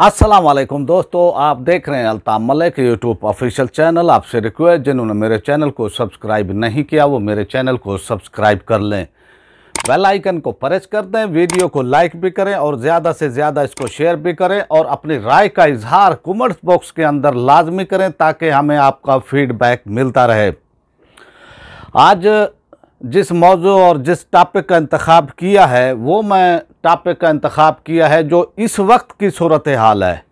अस्सलाम वालेकुम दोस्तों, आप देख रहे हैं Altaf Malik YouTube official channel आपसे रिक्वेस्ट जिन्होंने मेरे चैनल को सब्सक्राइब नहीं किया, वो मेरे चैनल को सब्सक्राइब कर लें। बेल आइकन को प्रेस कर दें वीडियो को लाइक भी करें और ज़्यादा से ज़्यादा इसको शेयर भी करें और अपनी राय का इजहार कमेंट्स बॉक्स के अंदर लाजमी करें ताकि हमें आपका फीडबैक मिलता रहे। आज जिस मौजू और जिस टॉपिक का इंतखब किया है, वो मैं टॉपिक का इंतखब किया है, जो इस वक्त की सूरत हाल है।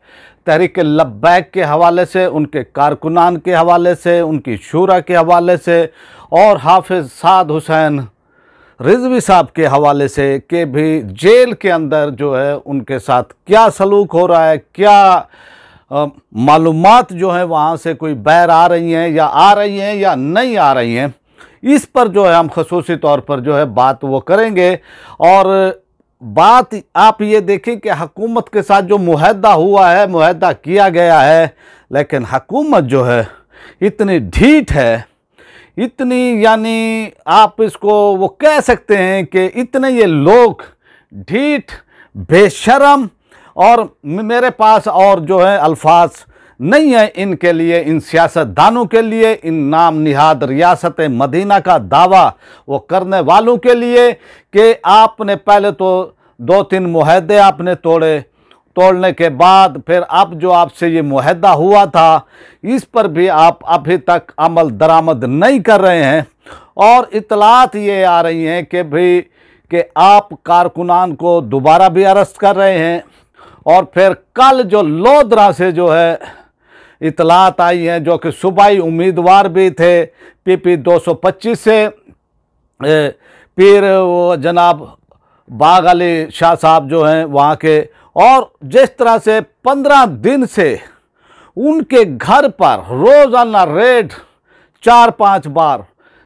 तहरीक लब्बैक के हवाले से, उनके कारकुनान के हवाले से, उनकी शूरा के हवाले से और हाफिज़ साद हुसैन रिजवी साहब के हवाले से कि भी जेल के अंदर जो है, उनके साथ क्या सलूक हो रहा है, क्या मालूम जो है वहाँ से कोई बैर आ रही हैं या आ रही हैं या नहीं आ रही हैं, इस पर जो है हम खसूसी तौर पर जो है बात वो करेंगे। और बात आप ये देखें कि हकूमत के साथ जो मुहदा हुआ है मुहदा किया गया है, लेकिन हकूमत जो है, इतनी ढीठ है, इतनी यानी आप इसको वो कह सकते हैं कि इतने ये लोग ढीठ, बेशरम, और मेरे पास और जो है अल्फाज नहीं है इनके लिए, इन सियासतदानों के लिए, इन नाम निहाद रियासत मदीना का दावा वो करने वालों के लिए कि आपने पहले तो दो तीन मुहदे आपने तोड़े। तोड़ने के बाद फिर अब जो आपसे ये मुहदा हुआ था, इस पर भी आप अभी तक अमल दरामद नहीं कर रहे हैं। और इतलात ये आ रही हैं कि भाई कि आप कारकुनान को दोबारा भी अरेस्ट कर रहे हैं। और फिर कल जो लोधरा से जो है, इतलात आई हैं, जो कि सूबाई उम्मीदवार भी थे, पीपी 225 से पीर वो जनाब बाग अली शाह साहब जो हैं वहाँ के, और जिस तरह से पंद्रह दिन से उनके घर पर रोज़ाना रेड चार पाँच बार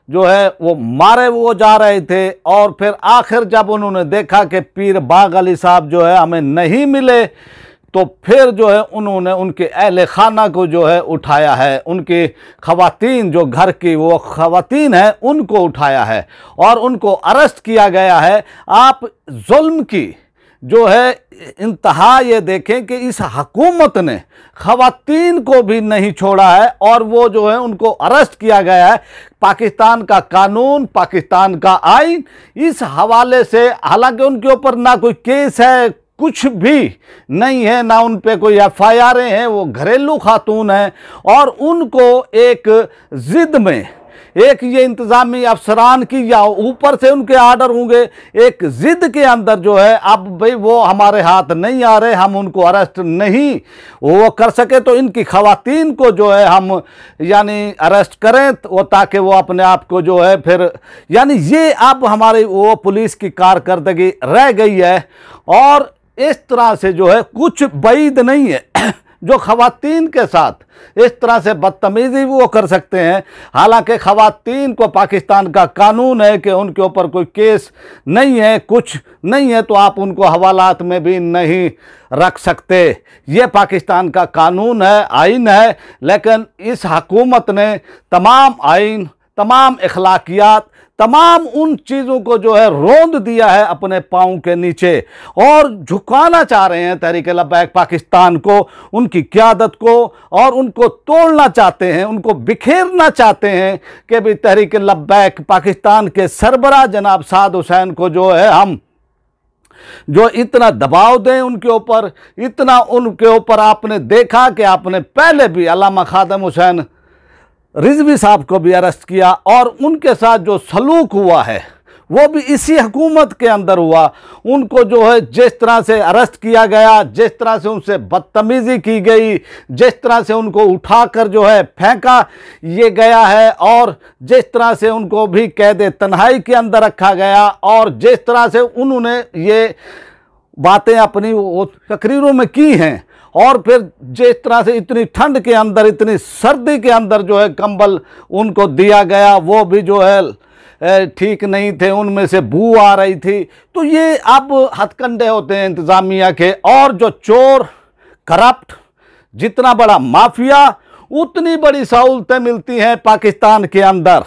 जो है वो मारे वो जा रहे थे, और फिर आखिर जब उन्होंने देखा कि पीर बाग अली साहब जो है हमें नहीं मिले तो फिर जो है उन्होंने उनके अहल खाना को जो है उठाया है। उनके खवातीन जो घर की वो खवातीन हैं, उनको उठाया है और उनको अरेस्ट किया गया है। आप जुल्म की जो है इंतहा ये देखें कि इस हकूमत ने खवातीन को भी नहीं छोड़ा है और वो जो है उनको अरेस्ट किया गया है। पाकिस्तान का कानून, पाकिस्तान का आइन, इस हवाले से हालाँकि उनके ऊपर ना कोई केस है कुछ भी नहीं है, ना उन पे कोई एफ़ आई आर हैं, वो घरेलू खातून हैं और उनको एक ज़िद में, एक ये इंतज़ामी अफसरान की या ऊपर से उनके आर्डर होंगे, एक ज़िद के अंदर जो है, अब भाई वो हमारे हाथ नहीं आ रहे, हम उनको अरेस्ट नहीं वो कर सके तो इनकी खवातीन को जो है हम यानी अरेस्ट करें तो वो ताकि वो अपने आप को जो है फिर, यानी ये अब हमारी वो पुलिस की कारकर्दगी रह गई है और इस तरह से जो है कुछ बैद नहीं है, जो खवातीन के साथ। इस तरह से बदतमीज़ी वो कर सकते हैं। हालाँकि खवातीन को पाकिस्तान का कानून है कि उनके ऊपर कोई केस नहीं है, कुछ नहीं है तो आप उनको हवालात में भी नहीं रख सकते। ये पाकिस्तान का कानून है आइन है, लेकिन इस हकूमत ने तमाम आइन तमाम अखलाकियात तमाम उन चीज़ों को जो है रोंद दिया है अपने पाँव के नीचे और झुकाना चाह रहे हैं तहरीक लबैक पाकिस्तान को, उनकी क्यादत को और उनको तोड़ना चाहते हैं, उनको बिखेरना चाहते हैं कि भी तहरीक लबैक पाकिस्तान के सरबरा जनाब साद हुसैन को जो है हम जो इतना दबाव दें उनके ऊपर, इतना उनके ऊपर आपने देखा कि आपने पहले भी अलामा खादम हुसैन रिजवी साहब को भी अरेस्ट किया और उनके साथ जो सलूक हुआ है, वो भी इसी हुकूमत के अंदर हुआ। उनको जो है, जिस तरह से अरेस्ट किया गया, जिस तरह से उनसे बदतमीज़ी की गई, जिस तरह से उनको उठाकर जो है फेंका, ये गया है और जिस तरह से उनको भी कैद तन्हाई के अंदर रखा गया और जिस तरह से उन्होंने ये बातें अपनी तकरीरों में की हैं और फिर जिस तरह से इतनी ठंड के अंदर, इतनी सर्दी के अंदर जो है कंबल उनको दिया गया, वो भी जो है ठीक नहीं थे, उनमें से बू आ रही थी। तो ये अब हथकंडे होते हैं इंतज़ामिया के, और जो चोर, करप्ट, जितना बड़ा माफिया, उतनी बड़ी सहूलतें मिलती हैं पाकिस्तान के अंदर।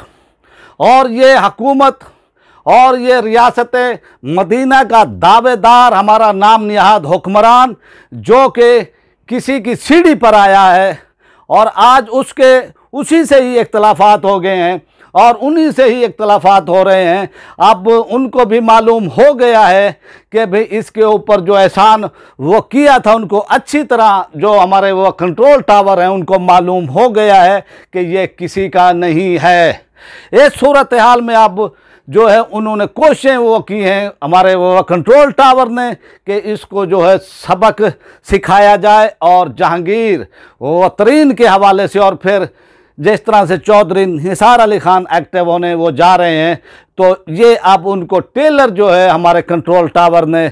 और ये हकूमत और ये रियासत, मदीना का दावेदार हमारा नाम निहाद हुक्मरान, जो कि किसी की सीढ़ी पर आया है, और आज उसके, उसी से ही इख्तलाफात हो गए हैं, और उन्हीं से ही इख्तलाफात हो रहे हैं। अब उनको भी मालूम हो गया है कि भाई इसके ऊपर जो एहसान वो किया था, उनको अच्छी तरह जो हमारे वो कंट्रोल टावर हैं, उनको मालूम हो गया है कि ये किसी का नहीं है। इस सूरत हाल में अब जो है उन्होंने कोशिशें वो की हैं, हमारे वो कंट्रोल टावर ने कि इसको जो है सबक सिखाया जाए और जहांगीर वो तरीन के हवाले से और फिर जिस तरह से चौधरी निसार अली खान एक्टिव होने वो जा रहे हैं तो ये अब उनको टेलर जो है हमारे कंट्रोल टावर ने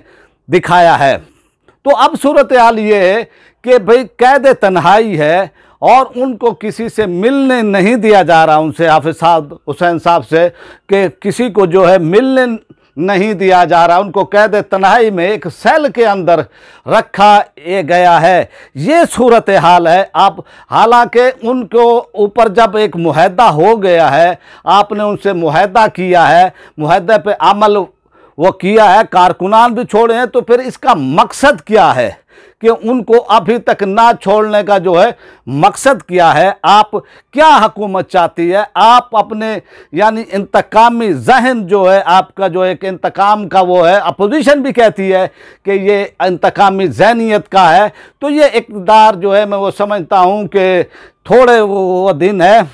दिखाया है। तो अब सूरत हाल ये है कि भाई कैद तन्हाई है और उनको किसी से मिलने नहीं दिया जा रहा उनसे, हाफिज साहब, हुसैन साहब से, कि किसी को जो है मिलने नहीं दिया जा रहा। उनको कैद तनाई में एक सेल के अंदर रखा ये गया है। ये सूरत हाल है। आप, हालाँकि उनको ऊपर जब एक मुहदा हो गया है, आपने उनसे मुहदा किया है मुहदे पे अमल वो किया है, कारकुनान भी छोड़े हैं तो फिर इसका मकसद क्या है? कि उनको अभी तक ना छोड़ने का जो है मकसद क्या है। आप क्या हुकूमत चाहती है? आप अपने यानी इंतकामी जहन जो है आपका जो एक इंतकाम का वो है अपोजिशन भी कहती है कि ये इंतकामी जहनीत का है। तो ये इकदार जो है मैं वो समझता हूँ कि थोड़े वो, दिन है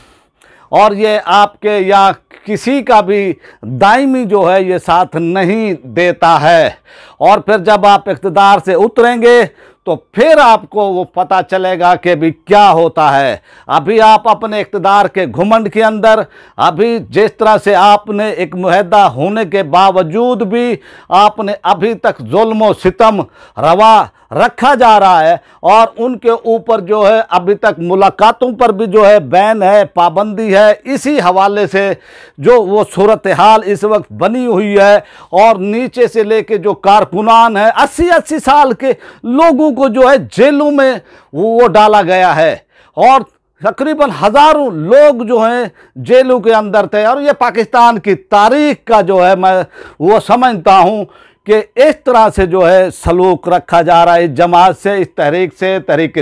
और ये आपके या किसी का भी दायमी जो है ये साथ नहीं देता है। और फिर जब आप इकतदार से उतरेंगे तो फिर आपको वो पता चलेगा कि भी क्या होता है। अभी आप अपने इकतदार के घुमंड के अंदर, अभी जिस तरह से आपने एक मुहदा होने के बावजूद भी आपने अभी तक जुल्म सितम रवा रखा जा रहा है और उनके ऊपर जो है अभी तक मुलाकातों पर भी जो है बैन है, पाबंदी है, इसी हवाले से जो वो सूरत हाल इस वक्त बनी हुई है और नीचे से लेके जो कारकुनान है, अस्सी अस्सी साल के लोगों को जो है जेलों में वो डाला गया है। और तकरीबन हज़ारों लोग जो हैं जेलों के अंदर थे। और ये पाकिस्तान की तारीख का जो है मैं वो समझता हूँ कि इस तरह से जो है सलूक रखा जा रहा है इस जमात से, इस तहरीक से, तहरीक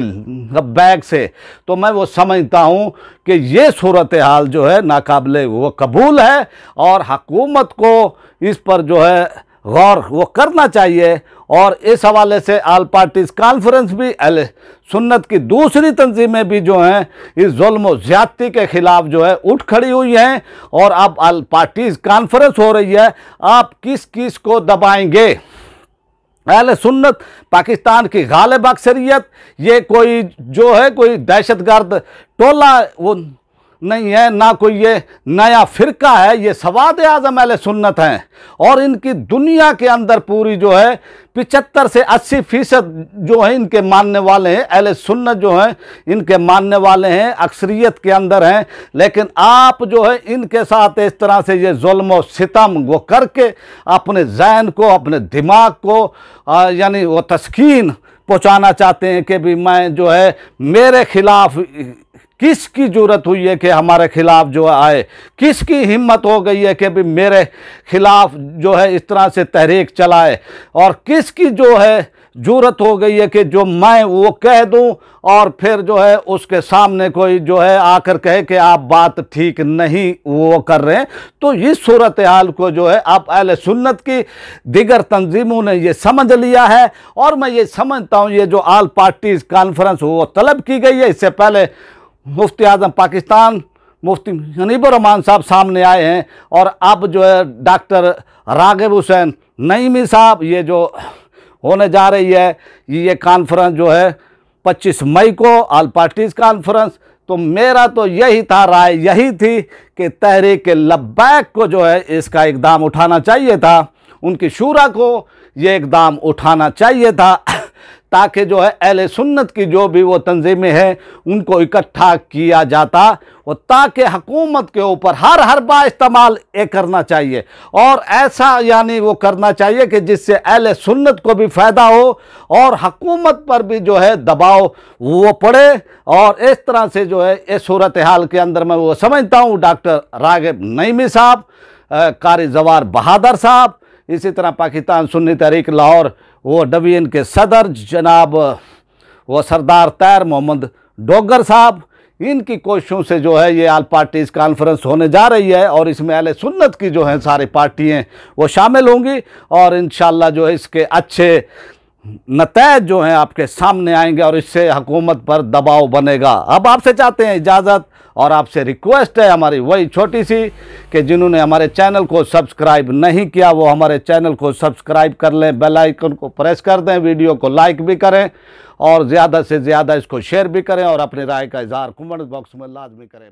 बैग से। तो मैं वो समझता हूँ कि ये सूरत हाल जो है नाकबले वो कबूल है। और हकूमत को इस पर जो है गौर वो करना चाहिए। और इस हवाले से आल पार्टीज़ कॉन्फ्रेंस भी, अल सुन्नत की दूसरी तंजीमें भी जो हैं, इस जुल्म ज़्यादती के ख़िलाफ़ जो है उठ खड़ी हुई हैं। और अब आल पार्टीज़ कॉन्फ्रेंस हो रही है, आप किस किस को दबाएँगे? अहल सुन्नत, पाकिस्तान की गालिब अक्सरियत, ये कोई जो है कोई दहशत गर्द टोला, वो नहीं है, ना कोई ये नया फ़िरका है, ये सवाद आज़म अल सुन्नत हैं। और इनकी दुनिया के अंदर पूरी जो है, पिचहत्तर से अस्सी फ़ीसद जो है इनके मानने वाले हैं, अहल सुन्नत जो हैं, इनके मानने वाले हैं, अक्सरियत के अंदर हैं। लेकिन आप जो है, इनके साथ इस तरह से ये जुल्म सितम वो करके अपने जहन को, अपने दिमाग को यानी वो तस्कीन पहुँचाना चाहते हैं कि भी मैं जो है, मेरे ख़िलाफ़ किसकी ज़रूरत हुई है कि हमारे खिलाफ जो आए? किसकी हिम्मत हो गई है कि भी मेरे खिलाफ जो है इस तरह से तहरीक चलाए? और किसकी जो है ज़रूरत हो गई है कि जो मैं वो कह दूँ और फिर जो है उसके सामने कोई जो है आकर कहे कि आप बात ठीक नहीं वो कर रहे हैं? तो इस सूरत हाल को जो है आप अहल सुन्नत की दिगर तंजीमों ने ये समझ लिया है। और मैं ये समझता हूँ ये जो आल पार्टीज़ कॉन्फ्रेंस वो तलब की गई है, इससे पहले मुफ्ती आज़म पाकिस्तान, मुफ्ती हनीबुररहमान साहब सामने आए हैं और अब जो है डॉक्टर रागिब हुसैन, नईमी साहब, ये जो होने जा रही है, ये कॉन्फ्रेंस जो है 25 मई को, आल पार्टीज़ कॉन्फ्रेंस। तो मेरा तो यही था राय, यही थी कि तहरीक लब्बैक को जो है इसका इकदाम उठाना चाहिए था, उनकी शूरा को ये इकदाम उठाना चाहिए था। ताकि जो है अहल सुन्नत की जो भी वो तंजीमें हैं, उनको इकट्ठा किया जाता वो ताकि हकूमत के ऊपर हर हर बा इस्तेमाल ये करना चाहिए। और ऐसा यानी वो करना चाहिए कि जिससे अहल सुन्नत को भी फ़ायदा हो और हकूमत पर भी जो है दबाव वो पड़े। और इस तरह से जो है, इस सूरत हाल के अंदर मैं वो समझता हूँ, डॉक्टर रागिब नईमी साहब कारी जवार बहादुर साहब इसी तरह पाकिस्तान सुन्नी तहरीक लाहौर, वो डवीएन के सदर जनाब, वो सरदार तैर मोहम्मद डोगर साहब, इनकी कोशिशों से जो है ये आल पार्टीज़ कॉन्फ्रेंस होने जा रही है और इसमें अहले सुन्नत की जो है सारी पार्टियाँ, वो शामिल होंगी और इन जो है इसके अच्छे नतज जो हैं आपके सामने आएँगे और इससे हुकूमत पर दबाव बनेगा। अब आपसे चाहते हैं इजाज़त और आपसे रिक्वेस्ट है हमारी वही छोटी सी कि जिन्होंने हमारे चैनल को सब्सक्राइब नहीं किया, वो हमारे चैनल को सब्सक्राइब कर लें, बेल आइकन को प्रेस कर दें, वीडियो को लाइक भी करें और ज़्यादा से ज़्यादा इसको शेयर भी करें और अपनी राय का इजहार कमेंट बॉक्स में लाजमी करें।